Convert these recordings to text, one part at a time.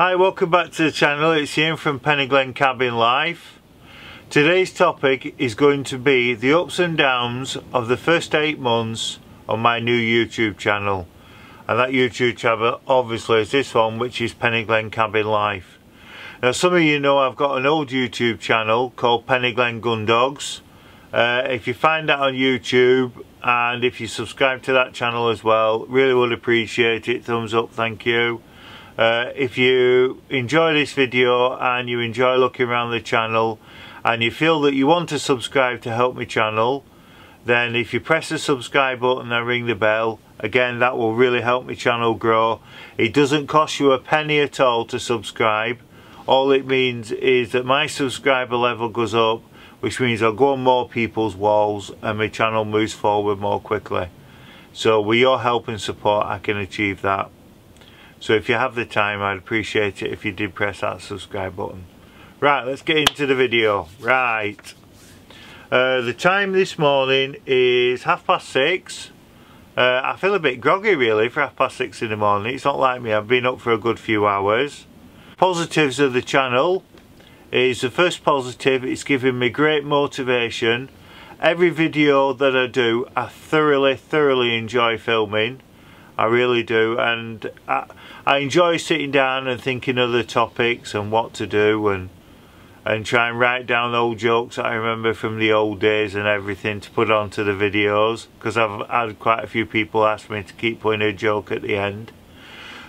Hi, welcome back to the channel. It's Ian from Peniglen Cabin Life. Today's topic is going to be the ups and downs of the first eight months on my new YouTube channel. And that YouTube channel obviously is this one, which is Peniglen Cabin Life. Now some of you know I've got an old YouTube channel called Peniglen Gun Dogs. Uh, if you find that on YouTube and if you subscribe to that channel as well, really would appreciate it. Thumbs up, thank you. Uh, if you enjoy this video and you enjoy looking around the channel and you feel that you want to subscribe to help my channel then if you press the subscribe button and ring the bell again that will really help my channel grow. It doesn't cost you a penny at all to subscribe. All it means is that my subscriber level goes up which means I'll go on more people's walls and my channel moves forward more quickly. So with your help and support I can achieve that so if you have the time, I'd appreciate it if you did press that subscribe button. Right, let's get into the video. Right. Uh, the time this morning is half past six. Uh, I feel a bit groggy really for half past six in the morning. It's not like me, I've been up for a good few hours. Positives of the channel is the first positive, it's giving me great motivation. Every video that I do, I thoroughly, thoroughly enjoy filming. I really do and I, I enjoy sitting down and thinking of the topics and what to do and and try and write down old jokes that I remember from the old days and everything to put onto the videos because I've had quite a few people ask me to keep putting a joke at the end.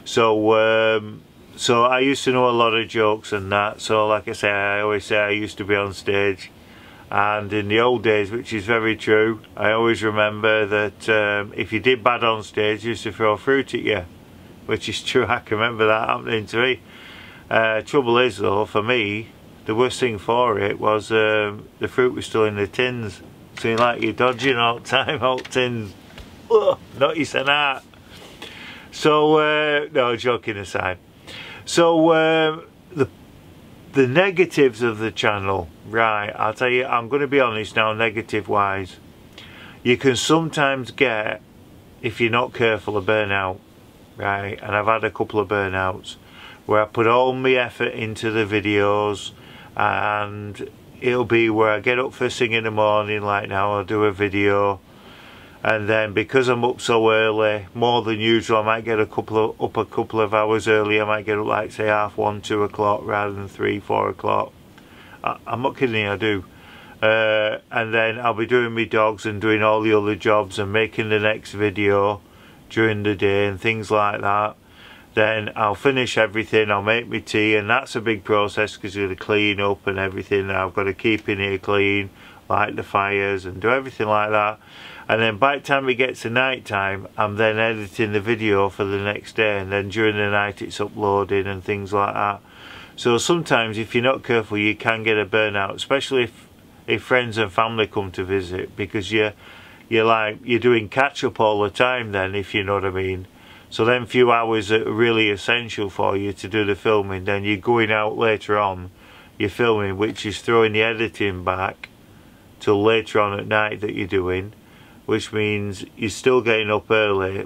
So um, so I used to know a lot of jokes and that so like I say I always say I used to be on stage. And in the old days which is very true I always remember that um, if you did bad on stage you used to throw fruit at you which is true I can remember that happening to me. Uh, trouble is though for me the worst thing for it was um, the fruit was still in the tins. So you're like you're dodging all the time all tins. Ugh, not you that so uh, no joking aside. So uh, the the negatives of the channel right I'll tell you I'm going to be honest now negative wise you can sometimes get if you're not careful a burnout right and I've had a couple of burnouts where I put all my effort into the videos and it'll be where I get up first thing in the morning like now I'll do a video and then because I'm up so early more than usual I might get a couple of up a couple of hours early I might get up like say half one two o'clock rather than three four o'clock. I, am not kidding you, I do. Uh, and then I'll be doing my dogs and doing all the other jobs and making the next video during the day and things like that then I'll finish everything I'll make my tea and that's a big process because you've got to clean up and everything I've got to keep in here clean light the fires and do everything like that. And then by the time it gets to night time I'm then editing the video for the next day and then during the night it's uploading and things like that. So sometimes if you're not careful you can get a burnout especially if, if friends and family come to visit because you're you're like you're doing catch up all the time then if you know what I mean. So then few hours are really essential for you to do the filming. Then you're going out later on you're filming which is throwing the editing back till later on at night that you're doing which means you're still getting up early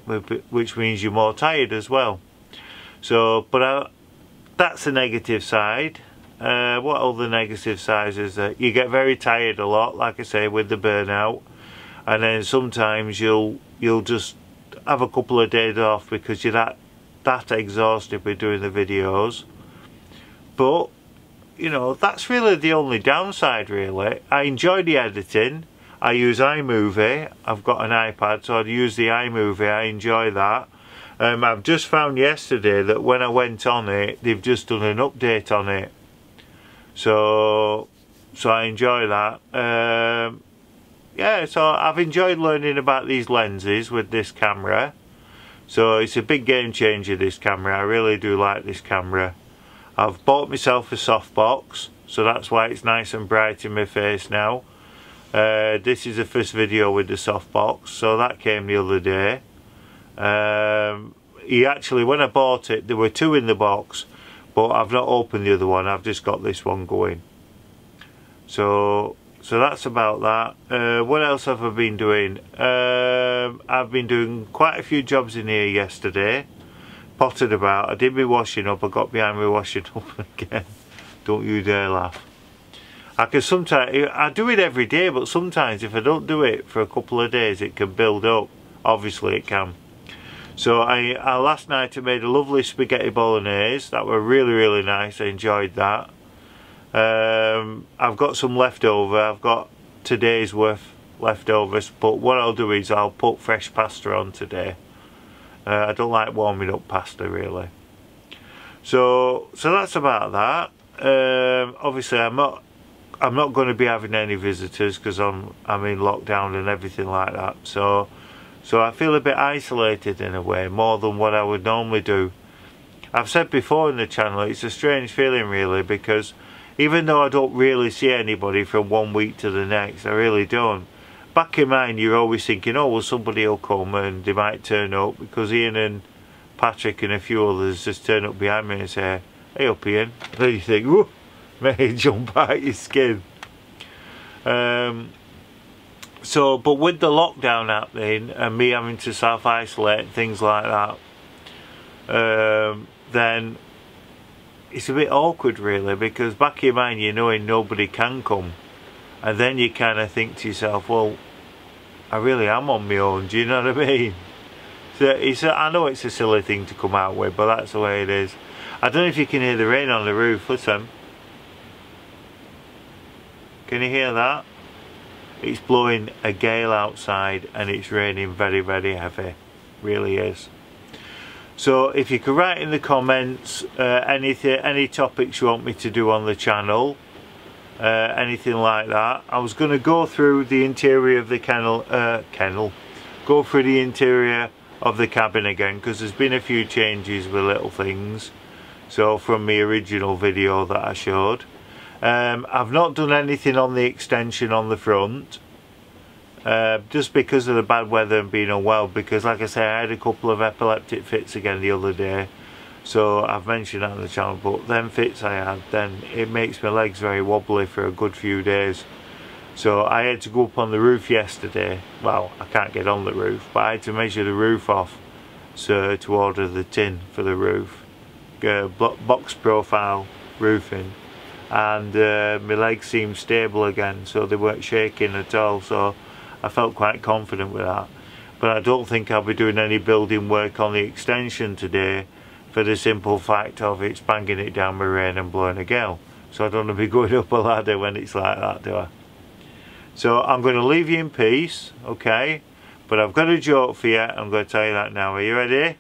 which means you're more tired as well. So but uh, that's the negative side. Uh, what other negative sides is that? You get very tired a lot like I say with the burnout and then sometimes you'll you'll just have a couple of days off because you're that that exhausted with doing the videos. But you know that's really the only downside really. I enjoy the editing. I use iMovie. I've got an iPad so I use the iMovie. I enjoy that. Um, I've just found yesterday that when I went on it they've just done an update on it. So so I enjoy that. Um, yeah, so I've enjoyed learning about these lenses with this camera. So it's a big game changer, this camera. I really do like this camera. I've bought myself a softbox, so that's why it's nice and bright in my face now. Uh, this is the first video with the softbox, so that came the other day. Um, he actually, when I bought it, there were two in the box, but I've not opened the other one. I've just got this one going. So so that's about that uh, what else have I been doing um, I've been doing quite a few jobs in here yesterday potted about. I did my washing up, I got behind my washing up again. Don't you dare laugh. I can sometimes, I do it every day, but sometimes if I don't do it for a couple of days, it can build up. Obviously it can. So I, I last night I made a lovely spaghetti bolognese. That were really, really nice. I enjoyed that. Um, I've got some leftover. I've got today's worth leftovers. But what I'll do is I'll put fresh pasta on today. Uh, I don't like warming up pasta really. So, so that's about that. Um, obviously, I'm not I'm not going to be having any visitors because I'm I'm in lockdown and everything like that. So so I feel a bit isolated in a way, more than what I would normally do. I've said before in the channel, it's a strange feeling really because even though I don't really see anybody from one week to the next, I really don't. Back in mind, you're always thinking, oh, well, somebody will come and they might turn up because Ian and Patrick and a few others just turn up behind me and say, hey up Ian. And then you think, whoa may jump out your skin. Um, so, but with the lockdown happening and me having to self-isolate and things like that, um, then it's a bit awkward really because back in your mind you're knowing nobody can come and then you kind of think to yourself, well, I really am on my own, do you know what I mean? So it's a, I know it's a silly thing to come out with, but that's the way it is. I don't know if you can hear the rain on the roof, listen. Can you hear that? It's blowing a gale outside and it's raining very very heavy. Really is. So if you could write in the comments uh, anything, any topics you want me to do on the channel, uh, anything like that. I was going to go through the interior of the kennel, uh, kennel, go through the interior of the cabin again because there's been a few changes with little things. So from the original video that I showed. Um, I've not done anything on the extension on the front. Uh, just because of the bad weather and being unwell because like I say I had a couple of epileptic fits again the other day. So I've mentioned that on the channel but them fits I had then it makes my legs very wobbly for a good few days. So I had to go up on the roof yesterday. Well I can't get on the roof but I had to measure the roof off so to order the tin for the roof. Uh, box profile roofing. And uh, my legs seemed stable again so they weren't shaking at all. So I felt quite confident with that. But I don't think I'll be doing any building work on the extension today for the simple fact of it's banging it down with rain and blowing a gale. So I don't want to be going up a ladder when it's like that do I? So I'm going to leave you in peace okay? But I've got a joke for you I'm going to tell you that now. Are you ready?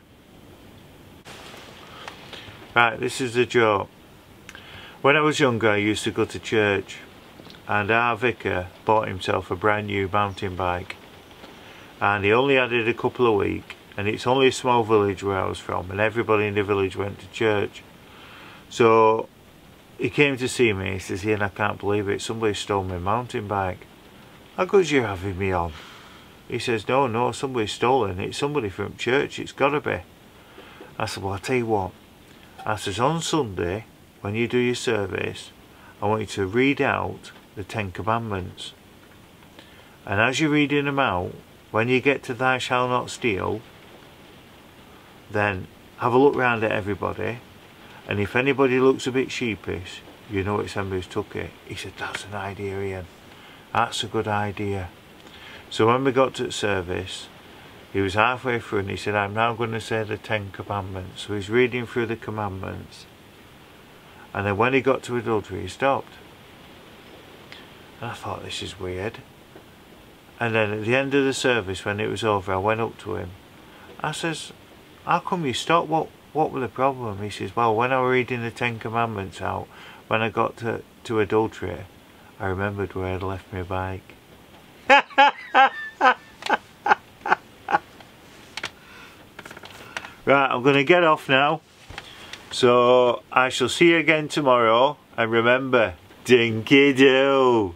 Right this is the joke. When I was younger I used to go to church and our vicar bought himself a brand new mountain bike. And he only had it a couple of weeks and it's only a small village where I was from and everybody in the village went to church. So he came to see me he says Ian I can't believe it somebody stole my mountain bike. How good's you having me on? He says no no somebody's stolen it's somebody from church it's gotta be. I said well I'll tell you what. I says on Sunday when you do your service, I want you to read out the Ten Commandments. And as you're reading them out, when you get to Thou shalt not steal, then have a look round at everybody, and if anybody looks a bit sheepish, you know it's them who's took it. He said, that's an idea, Ian. That's a good idea. So when we got to service, he was halfway through and he said, I'm now going to say the Ten Commandments. So he's reading through the commandments. And then when he got to adultery, he stopped. And I thought, this is weird. And then at the end of the service, when it was over, I went up to him. I says, how come you stopped? What what was the problem? He says, well, when I was reading the Ten Commandments out, when I got to, to adultery, I remembered where I'd left my bike. right, I'm going to get off now. So I shall see you again tomorrow and remember, dinky do.